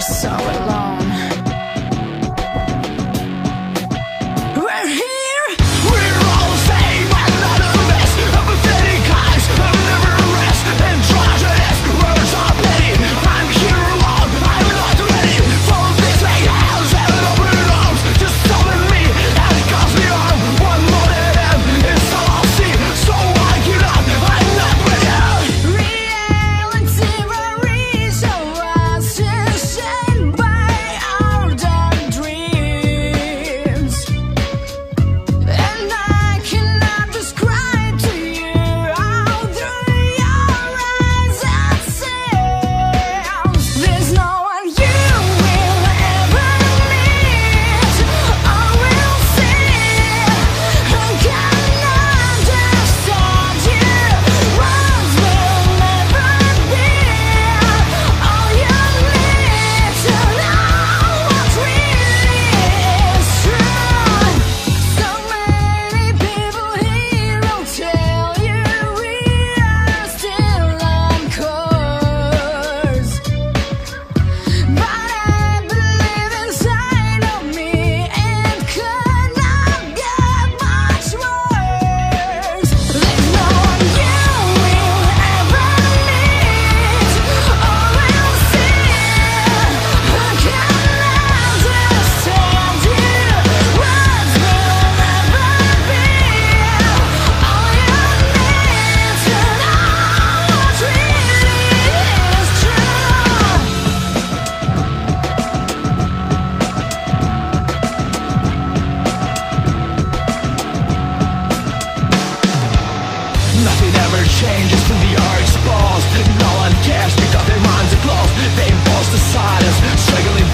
so alone. changes to the are exposed No one cares because their minds are closed. They impose the silence, struggling